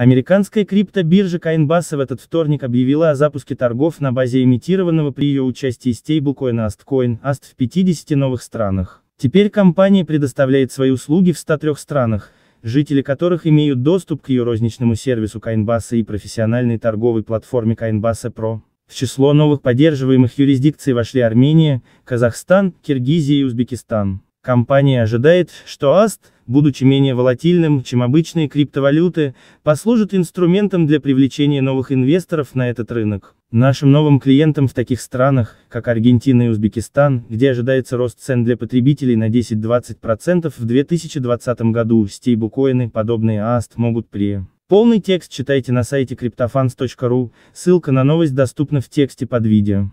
Американская криптобиржа Coinbase в этот вторник объявила о запуске торгов на базе имитированного при ее участии стейблкоина AstCoin, AST в 50 новых странах. Теперь компания предоставляет свои услуги в 103 странах, жители которых имеют доступ к ее розничному сервису Coinbase и профессиональной торговой платформе Coinbase Pro. В число новых поддерживаемых юрисдикций вошли Армения, Казахстан, Киргизия и Узбекистан. Компания ожидает, что AST, будучи менее волатильным, чем обычные криптовалюты, послужит инструментом для привлечения новых инвесторов на этот рынок. Нашим новым клиентам в таких странах, как Аргентина и Узбекистан, где ожидается рост цен для потребителей на 10-20% в 2020 году, стейблкоины, подобные AST, могут при. Полный текст читайте на сайте cryptofans.ru, ссылка на новость доступна в тексте под видео.